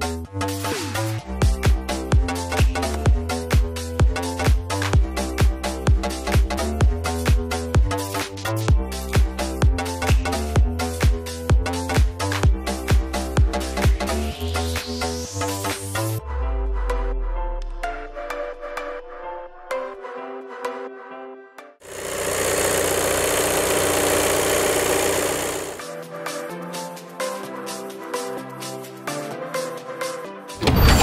Peace. Let's go.